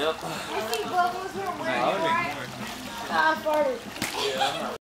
Yep. I see bubbles from way more. I farted. Yeah,